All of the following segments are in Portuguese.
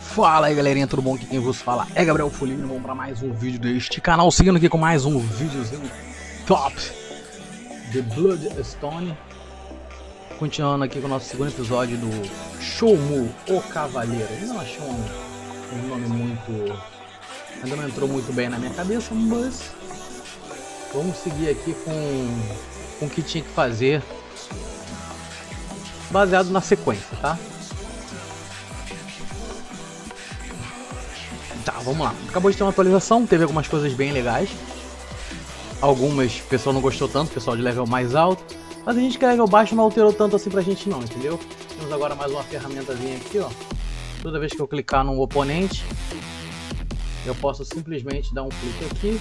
Fala aí galerinha, tudo bom? Aqui quem vos fala é Gabriel Folino, vamos para mais um vídeo deste canal, seguindo aqui com mais um videozinho top. De Bloodstone Continuando aqui com o nosso segundo episódio do Showmu, o Cavaleiro. Ele não achou um, um nome muito... ainda não entrou muito bem na minha cabeça, mas vamos seguir aqui com, com o que tinha que fazer baseado na sequência, tá? Tá, vamos lá. Acabou de ter uma atualização, teve algumas coisas bem legais. Algumas o pessoal não gostou tanto, o pessoal de level mais alto. Mas a gente que é level baixo não alterou tanto assim pra gente não, entendeu? Temos agora mais uma ferramentazinha aqui, ó. Toda vez que eu clicar num oponente, eu posso simplesmente dar um clique aqui,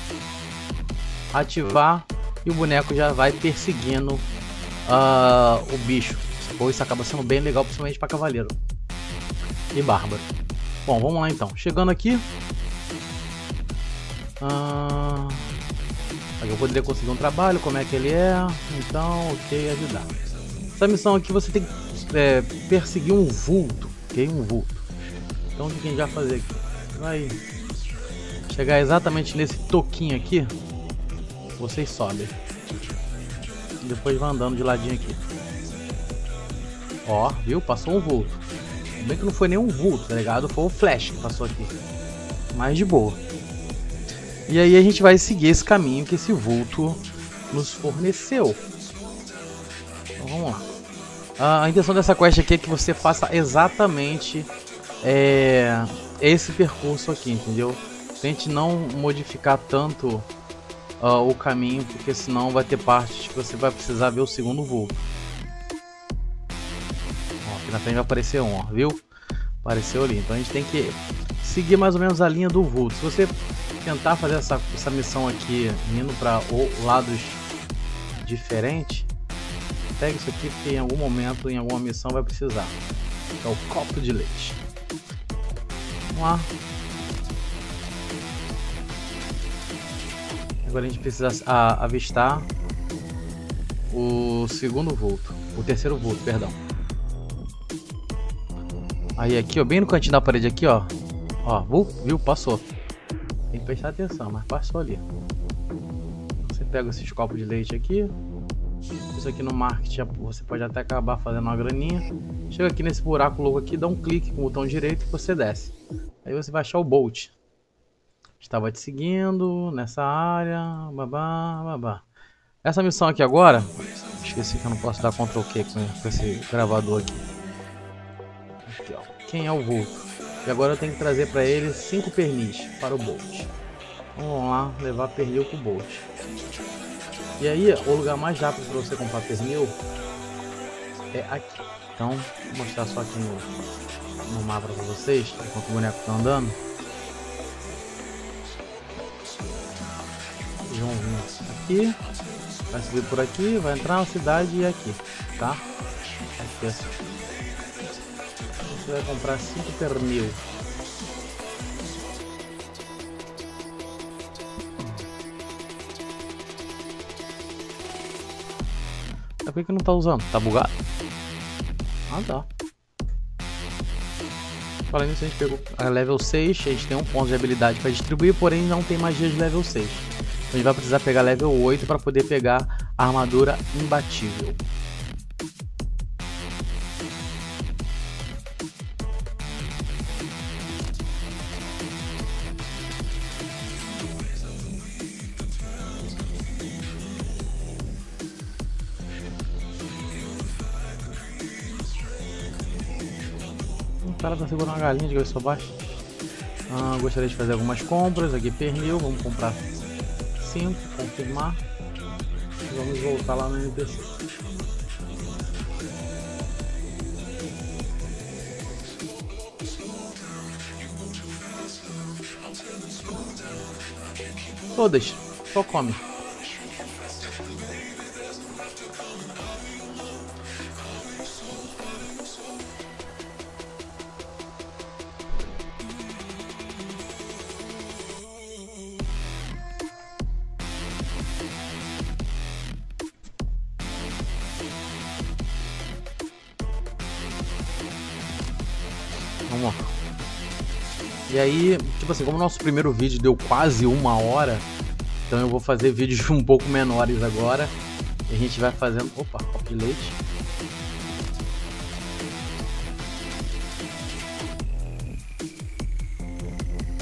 ativar e o boneco já vai perseguindo uh, o bicho. Ou isso acaba sendo bem legal, principalmente para cavaleiro e bárbaro. Bom, vamos lá então. Chegando aqui. Ah, eu poderia conseguir um trabalho, como é que ele é. Então, ok, ajudar. Essa missão aqui você tem que é, perseguir um vulto, ok? Um vulto. Então o que a gente vai fazer aqui? Vai chegar exatamente nesse toquinho aqui. Vocês sobem. Depois vai andando de ladinho aqui. Ó, viu? Passou um vulto. Bem que não foi nenhum vulto, tá ligado? Foi o Flash que passou aqui. Mais de boa. E aí a gente vai seguir esse caminho que esse vulto nos forneceu. Então vamos lá. A intenção dessa quest aqui é que você faça exatamente é, esse percurso aqui, entendeu? Tente não modificar tanto uh, o caminho, porque senão vai ter partes que você vai precisar ver o segundo vulto. Aqui na frente vai aparecer um, ó, viu? Apareceu ali. Então a gente tem que seguir mais ou menos a linha do vulto. Se você tentar fazer essa, essa missão aqui indo para lados diferentes, pega isso aqui porque em algum momento, em alguma missão vai precisar. É o copo de leite. Vamos lá. Agora a gente precisa avistar o segundo vulto. O terceiro vulto, perdão. Aí aqui, ó, bem no cantinho da parede aqui, ó. Ó, viu? Passou. Tem que prestar atenção, mas passou ali. Você pega esses copos de leite aqui. Isso aqui no marketing você pode até acabar fazendo uma graninha. Chega aqui nesse buraco louco aqui, dá um clique com o botão direito e você desce. Aí você vai achar o Bolt. Estava te seguindo nessa área. Babá, babá. Essa missão aqui agora. Esqueci que eu não posso dar Ctrl Q com esse gravador aqui. Aqui, ó. Quem é o Vulto? E agora eu tenho que trazer para ele 5 pernis para o Bolt. Vamos lá levar pernil para o Bolt. E aí, o lugar mais rápido para você comprar pernil é aqui. Então, vou mostrar só aqui no, no mapa para vocês, enquanto o boneco está andando. Vocês vão vir aqui, vai subir por aqui, vai entrar na cidade e aqui, tá? Aqui assim você vai comprar 5 pernil. Por que, que não tá usando? Tá bugado? Ah, tá. Falando isso, a gente pegou a level 6, a gente tem um ponto de habilidade para distribuir, porém não tem magia de level 6. Então a gente vai precisar pegar level 8 para poder pegar a armadura imbatível. Cara tá segurando uma galinha de cabeça pra baixo. Ah, gostaria de fazer algumas compras. Aqui pernil, vamos comprar 5, confirmar. Vamos voltar lá no NPC. Todas, só come. Vamos lá. E aí, tipo assim, como o nosso primeiro vídeo deu quase uma hora, então eu vou fazer vídeos um pouco menores agora. E a gente vai fazendo... Opa, de leite.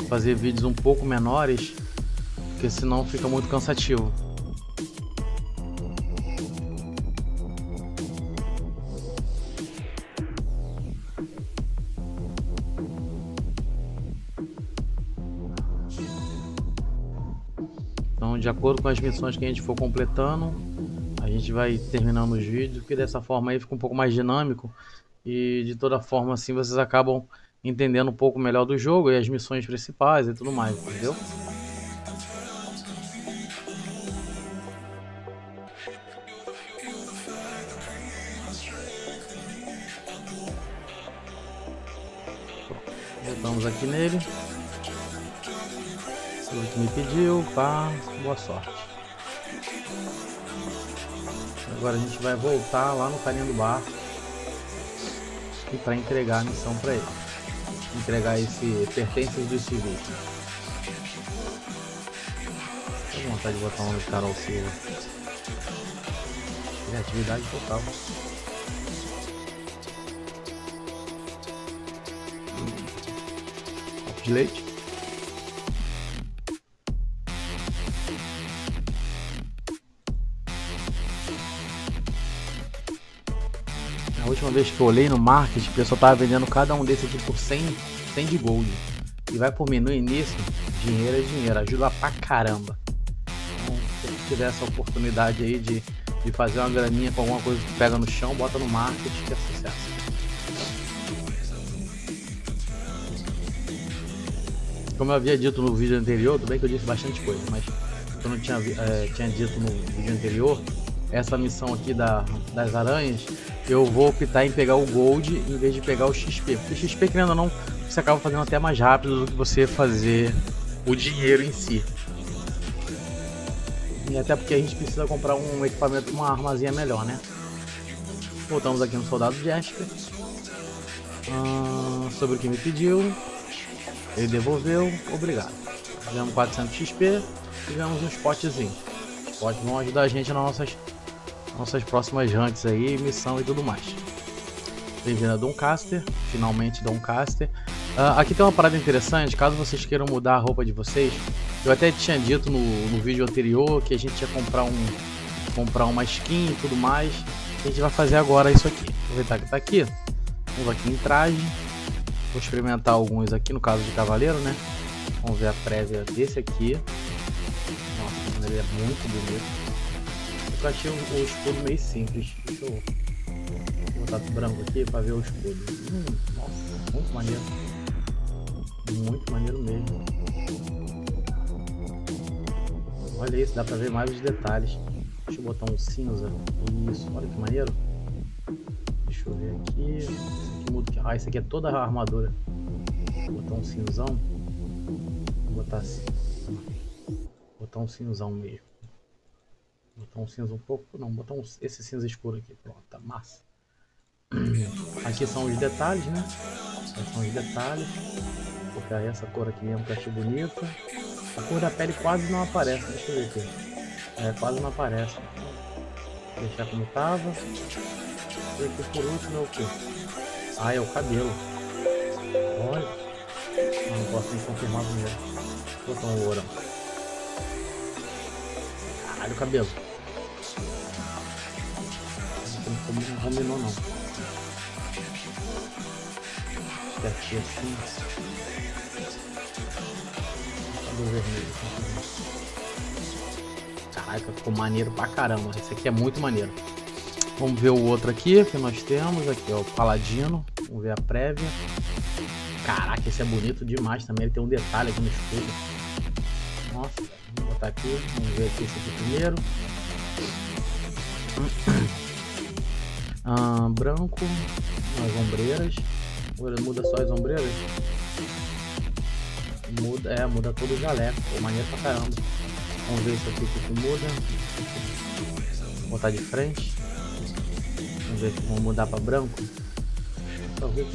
Fazer vídeos um pouco menores, porque senão fica muito cansativo. Então, de acordo com as missões que a gente for completando, a gente vai terminando os vídeos, porque dessa forma aí fica um pouco mais dinâmico e de toda forma assim vocês acabam entendendo um pouco melhor do jogo e as missões principais e tudo mais, entendeu? Voltamos aqui nele o que me pediu, pá, boa sorte. Agora a gente vai voltar lá no carinha do bar e para entregar a missão para ele. Entregar esse pertences do civil. Tô vontade de botar um no Carol Silva. Criatividade total. Copo de leite. Última vez que eu olhei no market, o pessoal tava vendendo cada um desse aqui por 100, 100 de gold. E vai por no início, dinheiro é dinheiro, ajuda pra caramba. Então, se tiver essa oportunidade aí de, de fazer uma graninha com alguma coisa que pega no chão, bota no market que é sucesso. Como eu havia dito no vídeo anterior, tudo bem que eu disse bastante coisa, mas eu tinha, é, tinha dito no vídeo anterior, essa missão aqui da, das aranhas, eu vou optar em pegar o Gold em vez de pegar o XP. Porque XP, querendo ou não, você acaba fazendo até mais rápido do que você fazer o dinheiro em si. E até porque a gente precisa comprar um equipamento, uma armazinha melhor, né? Voltamos aqui no Soldado Jasper. Ah, sobre o que me pediu. Ele devolveu. Obrigado. Tivemos 400 XP. Tivemos uns potezinhos. Os potes vão ajudar a gente nas nossas nossas próximas ranks aí, missão e tudo mais. Bem-vindo a Doncaster, finalmente Doncaster. Uh, aqui tem uma parada interessante, caso vocês queiram mudar a roupa de vocês, eu até tinha dito no, no vídeo anterior que a gente ia comprar um comprar uma skin e tudo mais. A gente vai fazer agora isso aqui. Aproveitar que tá aqui, vamos aqui em traje. Vou experimentar alguns aqui, no caso de cavaleiro, né? Vamos ver a prévia desse aqui. Nossa, ele é muito bonito. Eu achei o, o escudo meio simples. Deixa eu botar branco aqui pra ver o escudo. Hum, nossa, muito maneiro. Muito maneiro mesmo. Olha isso, dá pra ver mais os detalhes. Deixa eu botar um cinza. Isso, olha que maneiro. Deixa eu ver aqui. Esse aqui muda. Ah, esse aqui é toda a armadura. Vou botar um cinzão. Vou botar assim. Vou botar um cinzão mesmo. Botar um cinza um pouco. Não, botar um, esse cinza escuro aqui. Pronto, tá massa. Aqui são os detalhes, né? Aqui são os detalhes. Vou pegar essa cor aqui mesmo que eu achei bonita. A cor da pele quase não aparece. Deixa eu ver aqui. É, quase não aparece. Vou deixar como tava. E aqui por último é o que? Ah, é o cabelo. Olha. Não, não posso nem confirmar primeiro. Vou botar um ouro. Caralho, o cabelo não combinou não. Aqui assim. Do vermelho. Caraca, ficou maneiro pra caramba. Esse aqui é muito maneiro. Vamos ver o outro aqui que nós temos. Aqui, ó, o Paladino. Vamos ver a prévia. Caraca, esse é bonito demais também. Ele tem um detalhe aqui no escudo. Nossa, botar aqui. Vamos ver aqui esse aqui primeiro. Ah, branco, as ombreiras. Ele muda só as ombreiras? Muda, é, muda todo o jaleco. Pô, maneiro pra caramba. Vamos ver isso aqui o que muda. Vou botar de frente. Vamos ver se vamos mudar pra branco. Que mudou.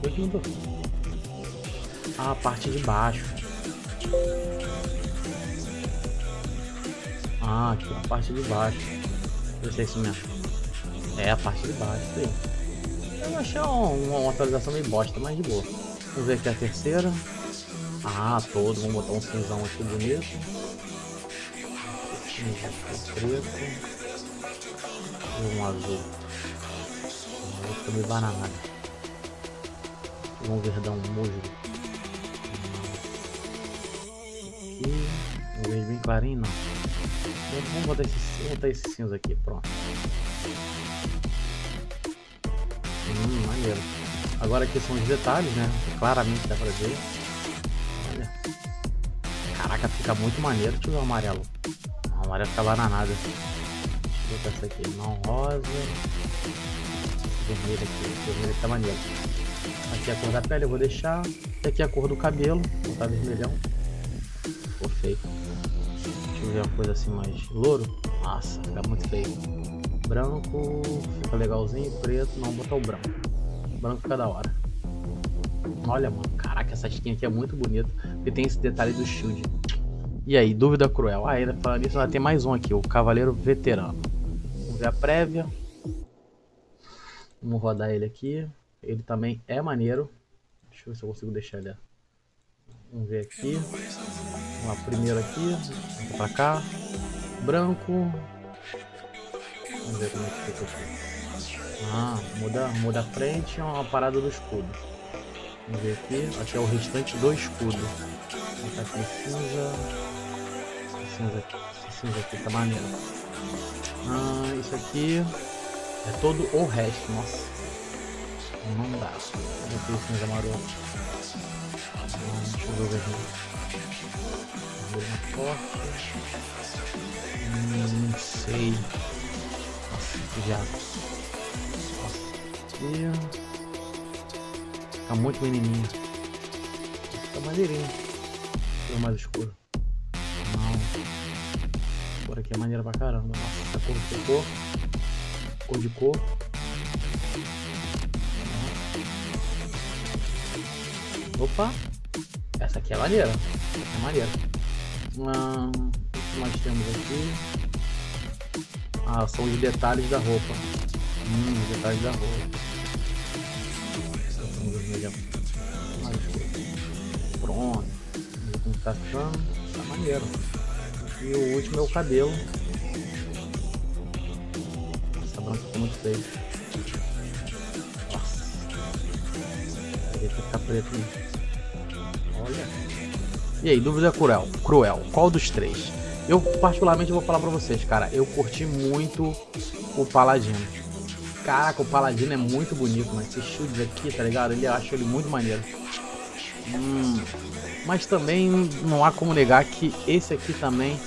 Que mudou. A parte de baixo. Ah, aqui a parte de baixo. Não sei se é mesmo. É a parte de baixo, aí. Eu achei uma, uma atualização meio bosta, mas de boa. Vamos ver aqui a terceira. Ah, todo. Vamos botar um cinzão aqui bonito. Cinza preto. E um azul. Um outro meio bananado. Um verdão musgo. Não. Vamos botar esse, vamos botar esse cinza aqui, pronto. Hum, maneiro. Agora aqui são os detalhes, né? Claramente dá pra ver. Olha. Caraca, fica muito maneiro. Deixa eu ver o amarelo. O amarelo fica bananado. Deixa eu botar essa aqui. Não rosa. Esse vermelho aqui. Esse vermelho tá maneiro. Aqui a cor da pele eu vou deixar. E aqui a cor do cabelo. Vou botar vermelhão. Feio. Ver uma coisa assim mais louro. Nossa, fica muito feio. Branco, fica legalzinho. Preto, não, botar o branco. Branco fica da hora. Olha, mano, caraca, essa skin aqui é muito bonita. Porque tem esse detalhe do shield. E aí, dúvida cruel. Ah, ainda falando isso, tem mais um aqui, o Cavaleiro Veterano. Vamos ver a prévia. Vamos rodar ele aqui. Ele também é maneiro. Deixa eu ver se eu consigo deixar ele. Vamos ver aqui. Vamos lá, primeiro aqui. Pra cá. Branco. Vamos ver como é que fica aqui. Ah, muda, muda a frente, é uma parada do escudo. Vamos ver aqui. Aqui é o restante do escudo. Vou aqui cinza. Esse cinza aqui. Cinza aqui tá maneiro. Ah, isso aqui é todo o resto. Nossa. Não dá. Vou o cinza maroto. Ah, deixa eu ver o forte. Hum, não sei. Aqui. Fica muito menininho. Fica maneirinho. Fica mais escuro. Não. Por aqui é maneira pra caramba. Nossa, essa cor ficou. Cor de cor. Opa! Essa aqui é maneira. É maneira. Hum, o que nós temos aqui? Ah, são os detalhes da roupa. Hum, os detalhes da roupa. Pronto. Como tá ficando? Tá maneiro. E o último é o cabelo. Essa branca ficou muito feia. Nossa. Ele ficar preto. Olha. E aí, dúvida cruel. Cruel. Qual dos três? Eu particularmente vou falar pra vocês, cara. Eu curti muito o Paladino. Caraca, o Paladino é muito bonito, mas esse shield aqui, tá ligado? Ele acho ele muito maneiro. Hum, mas também não há como negar que esse aqui também,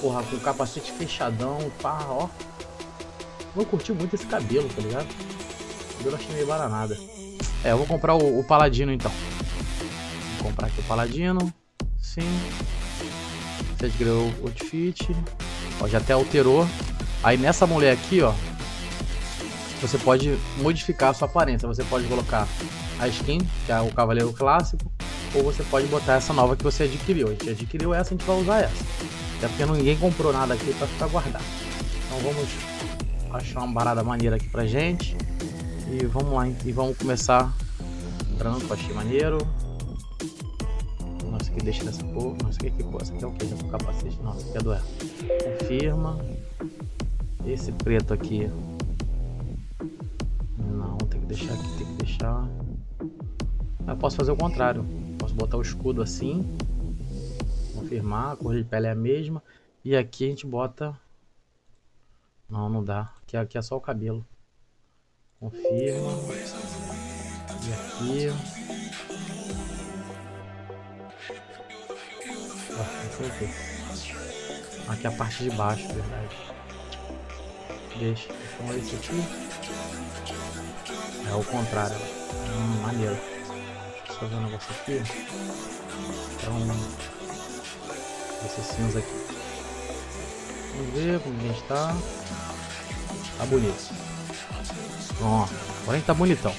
porra, com capacete fechadão, pá, ó. Eu curti muito esse cabelo, tá ligado? O cabelo achei meio baranada. É, eu vou comprar o, o Paladino então. Vou comprar aqui o Paladino. Sim. Você adquiriu o outfit. Ó, já até alterou. Aí nessa mulher aqui, ó, você pode modificar a sua aparência. Você pode colocar a skin, que é o Cavaleiro Clássico, ou você pode botar essa nova que você adquiriu. A gente adquiriu essa, a gente vai usar essa. Até porque ninguém comprou nada aqui para ficar guardado. Então vamos achar uma barada maneira aqui pra gente. E vamos lá, e vamos começar branco, achei maneiro. Nossa, que deixa dessa cor. Nossa, que que? Essa aqui é o que? Já com capacete. Nossa, aqui é do Confirma. Esse preto aqui deixar aqui, tem que deixar. Eu posso fazer o contrário. Posso botar o escudo assim. Confirmar, a cor de pele é a mesma. E aqui a gente bota. Não, não dá. Aqui, aqui é só o cabelo. Confirma. E aqui. Aqui é a parte de baixo, verdade. Deixa. Então esse aqui. É o contrário. Hum, maneiro. Deixa eu fazer um negócio aqui. Então. Esse cinza aqui. Vamos ver como a gente tá. Tá bonito. Pronto. Agora a gente tá bonitão.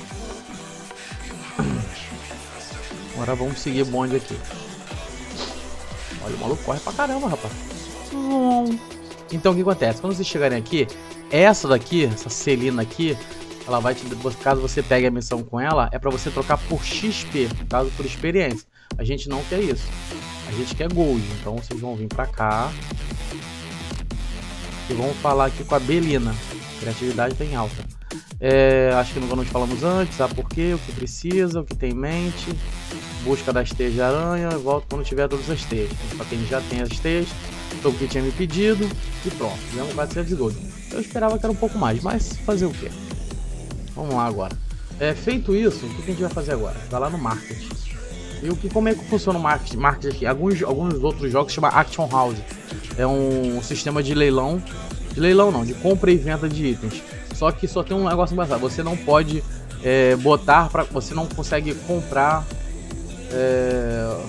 Agora vamos seguir bonde aqui. O maluco corre pra caramba, rapaz. Então o que acontece? Quando vocês chegarem aqui, essa daqui, essa Celina aqui, ela vai te. Caso você pegue a missão com ela, é pra você trocar por XP, caso por experiência. A gente não quer isso. A gente quer Gold. Então vocês vão vir pra cá. E vamos falar aqui com a Belina. Criatividade tem alta. É, acho que nós falamos antes, sabe por quê, o que precisa, o que tem em mente. Busca das teias de aranha, volta quando tiver todas as teias. Pra quem já tem as teias, o que tinha me pedido e pronto. Fizemos 400 de gold. Eu esperava que era um pouco mais, mas fazer o quê? Vamos lá agora. É, feito isso, o que a gente vai fazer agora? Vai lá no marketing. E o que, como é que funciona o marketing, marketing aqui? Alguns, alguns outros jogos chama Action House. É um sistema de leilão. De leilão não, de compra e venda de itens. Só que só tem um negócio engraçado. Você não pode é, botar para Você não consegue comprar. É,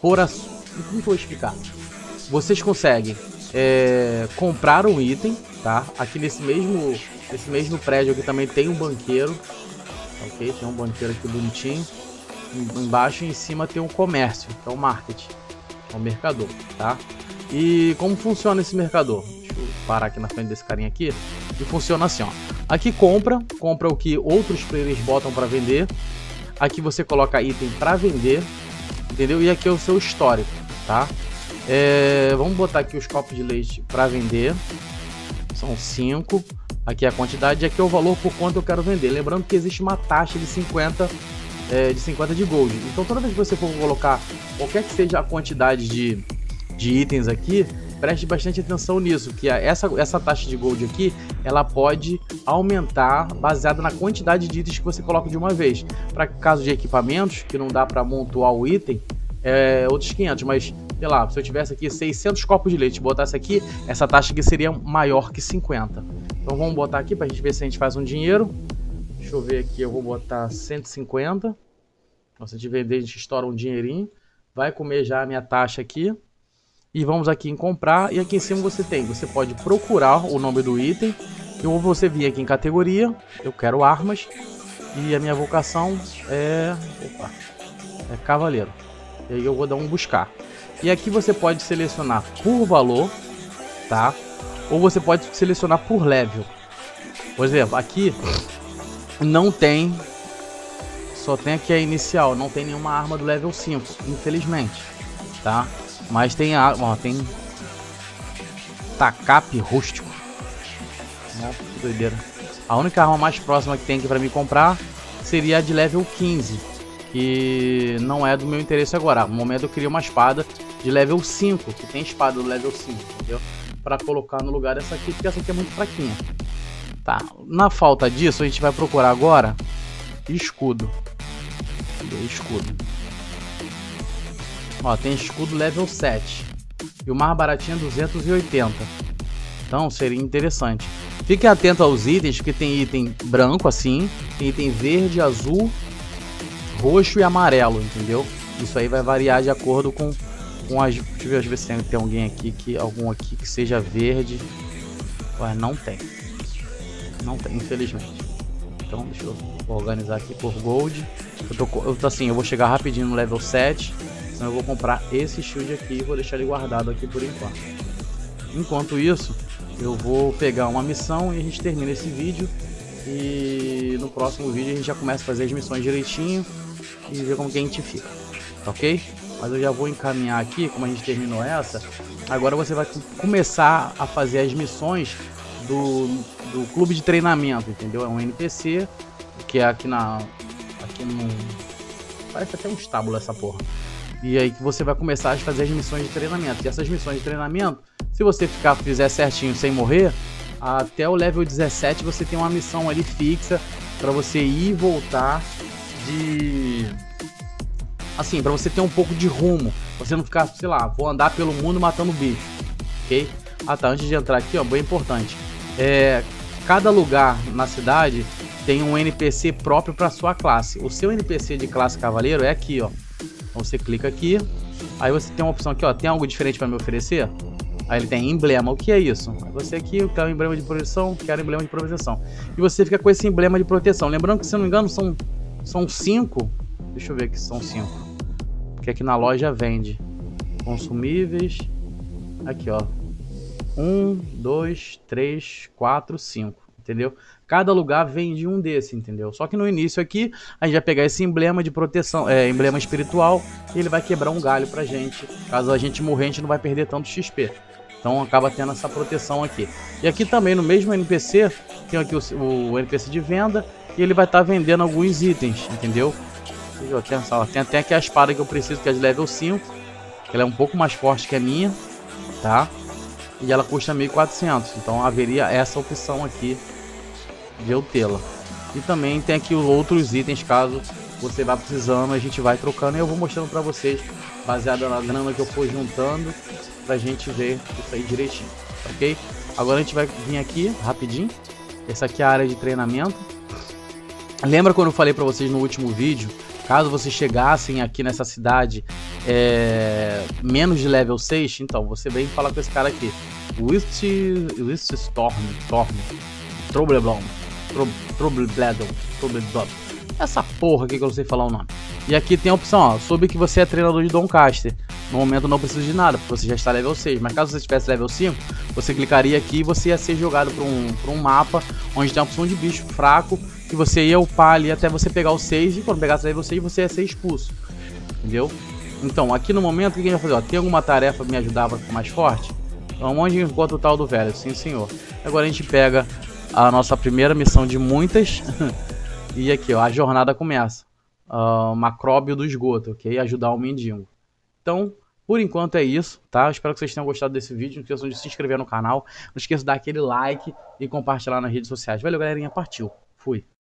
por a. Como vou explicar? Vocês conseguem é, comprar um item, tá? Aqui nesse mesmo, nesse mesmo prédio aqui também tem um banqueiro, ok? Tem um banqueiro aqui bonitinho. Embaixo e em cima tem um comércio, que é o market, é o mercador, tá? E como funciona esse mercador? Deixa eu parar aqui na frente desse carinha aqui. E funciona assim, ó. Aqui compra, compra o que outros players botam para vender. Aqui você coloca item para vender, entendeu? E aqui é o seu histórico, tá? É, vamos botar aqui os copos de leite para vender. São 5. Aqui é a quantidade e aqui é o valor por quanto eu quero vender. Lembrando que existe uma taxa de 50 é, de 50 de gold. Então toda vez que você for colocar qualquer que seja a quantidade de, de itens aqui, preste bastante atenção nisso, que essa, essa taxa de gold aqui, ela pode aumentar baseada na quantidade de itens que você coloca de uma vez. Para caso de equipamentos, que não dá para montuar o item, é outros 500, mas sei lá, se eu tivesse aqui 600 copos de leite e botasse aqui, essa taxa aqui seria maior que 50. Então vamos botar aqui para a gente ver se a gente faz um dinheiro. Deixa eu ver aqui, eu vou botar 150. Então, se a gente vender, a gente estoura um dinheirinho. Vai comer já a minha taxa aqui. E vamos aqui em comprar. E aqui em cima você tem, você pode procurar o nome do item. Ou você vir aqui em categoria. Eu quero armas. E a minha vocação é... Opa. É cavaleiro. E aí eu vou dar um buscar. E aqui você pode selecionar por valor, tá? Ou você pode selecionar por level. Por exemplo, aqui não tem. Só tem aqui a inicial, não tem nenhuma arma do level 5, infelizmente. Tá? Mas tem a. Ó, tem. Tacap rústico. Nossa, que doideira. A única arma mais próxima que tem aqui pra me comprar seria a de level 15. Que não é do meu interesse agora. No momento eu queria uma espada de level 5, que tem espada do level 5, entendeu? Pra colocar no lugar dessa aqui, porque essa aqui é muito fraquinha. Tá, na falta disso, a gente vai procurar agora escudo. Escudo? Ó, tem escudo level 7. E o mais baratinho é 280. Então seria interessante. Fique atento aos itens, porque tem item branco assim, tem item verde, azul, roxo e amarelo, entendeu? Isso aí vai variar de acordo com, com as. Deixa eu ver se tem alguém aqui que. Algum aqui que seja verde. Ué, não tem. Não tem, infelizmente. Então, deixa eu organizar aqui por gold. Eu tô, eu assim, eu vou chegar rapidinho no level 7. Então eu vou comprar esse shield aqui e vou deixar ele guardado aqui por enquanto. Enquanto isso, eu vou pegar uma missão e a gente termina esse vídeo. E no próximo vídeo a gente já começa a fazer as missões direitinho e ver como que a gente fica. Ok? Mas eu já vou encaminhar aqui, como a gente terminou essa. Agora você vai começar a fazer as missões do, do clube de treinamento, entendeu? É um NPC, que é aqui na. Aqui no. Parece até um estábulo essa porra. E aí que você vai começar a fazer as missões de treinamento. E essas missões de treinamento, se você ficar fizer certinho sem morrer, até o level 17 você tem uma missão ali fixa para você ir e voltar de assim, para você ter um pouco de rumo, você não ficar, sei lá, vou andar pelo mundo matando bicho, OK? Ah, tá, antes de entrar aqui, ó, bem importante é, cada lugar na cidade tem um NPC próprio para sua classe. O seu NPC de classe cavaleiro é aqui, ó. Então você clica aqui, aí você tem uma opção aqui, ó. Tem algo diferente para me oferecer? Aí ele tem emblema. O que é isso? Você aqui quer um emblema de proteção, quer um emblema de proteção. E você fica com esse emblema de proteção. Lembrando que, se não me engano, são, são cinco. Deixa eu ver aqui são 5. Porque aqui na loja vende consumíveis. Aqui, ó. 1, 2, 3, 4, 5. Entendeu? Cada lugar vende um desse, entendeu? Só que no início aqui, a gente vai pegar esse emblema de proteção, é, emblema espiritual, e ele vai quebrar um galho pra gente. Caso a gente morrer, a gente não vai perder tanto XP. Então acaba tendo essa proteção aqui. E aqui também no mesmo NPC, tem aqui o, o NPC de venda e ele vai estar tá vendendo alguns itens, entendeu? Tem, tem até aqui a espada que eu preciso, que é de level 5. Ela é um pouco mais forte que a minha, tá? E ela custa 1400, então haveria essa opção aqui de eu tê-la. E também tem aqui os outros itens, caso você vá precisando, a gente vai trocando e eu vou mostrando pra vocês, baseado na grana que eu for juntando, pra gente ver isso aí direitinho, ok? Agora a gente vai vir aqui, rapidinho, essa aqui é a área de treinamento. Lembra quando eu falei pra vocês no último vídeo, caso vocês chegassem aqui nessa cidade é, menos de level 6, então você vem falar com esse cara aqui, Wist, Wist Storm, Storm, Troubleblom, Troubledon, Troubledon, essa porra aqui que eu não sei falar o nome. E aqui tem a opção, ó, soube que você é treinador de Doncaster. No momento não precisa de nada, porque você já está level 6. Mas caso você tivesse level 5, você clicaria aqui e você ia ser jogado para um, um mapa onde tem a opção de bicho fraco, que você ia upar ali até você pegar o 6 e quando pegasse level 6 você ia ser expulso. Entendeu? Então, aqui no momento, o que a gente vai fazer? Ó, tem alguma tarefa para me ajudar para ficar mais forte? Então, onde encontra o tal do velho? Sim, senhor. Agora a gente pega a nossa primeira missão de muitas. e aqui, ó, a jornada começa. Uh, macróbio do esgoto, ok? Ajudar o mendigo. Então, por enquanto é isso, tá? espero que vocês tenham gostado desse vídeo. Não esqueçam de se inscrever no canal. Não esqueça de dar aquele like e compartilhar nas redes sociais. Valeu, galerinha. Partiu. Fui.